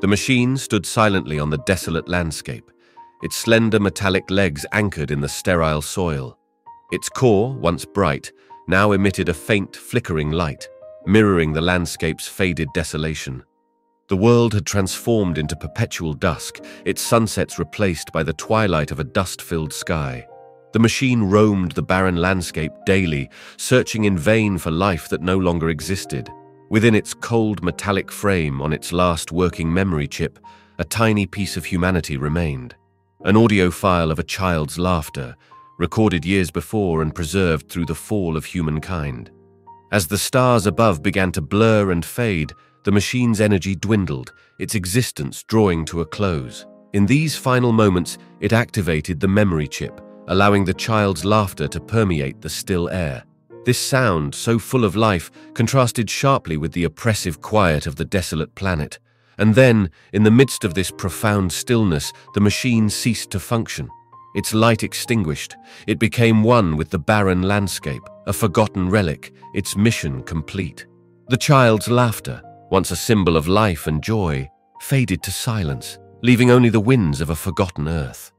The machine stood silently on the desolate landscape, its slender metallic legs anchored in the sterile soil. Its core, once bright, now emitted a faint, flickering light, mirroring the landscape's faded desolation. The world had transformed into perpetual dusk, its sunsets replaced by the twilight of a dust-filled sky. The machine roamed the barren landscape daily, searching in vain for life that no longer existed. Within its cold metallic frame on its last working memory chip, a tiny piece of humanity remained. An audio file of a child's laughter, recorded years before and preserved through the fall of humankind. As the stars above began to blur and fade, the machine's energy dwindled, its existence drawing to a close. In these final moments, it activated the memory chip, allowing the child's laughter to permeate the still air. This sound, so full of life, contrasted sharply with the oppressive quiet of the desolate planet. And then, in the midst of this profound stillness, the machine ceased to function. Its light extinguished, it became one with the barren landscape, a forgotten relic, its mission complete. The child's laughter, once a symbol of life and joy, faded to silence, leaving only the winds of a forgotten earth.